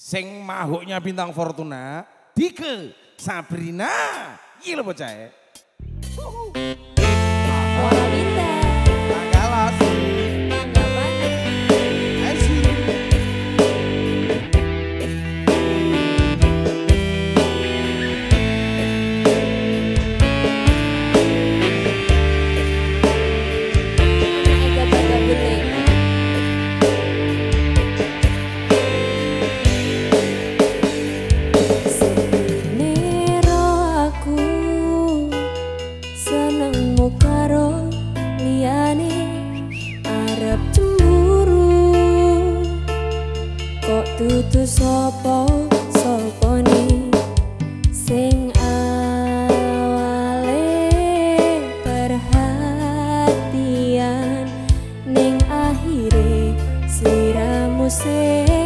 Sing mahuknya bintang Fortuna, Dike, Sabrina, lo bocah ya. Tutu sapa sapane sing awale perhatian ning akhire sliramu sing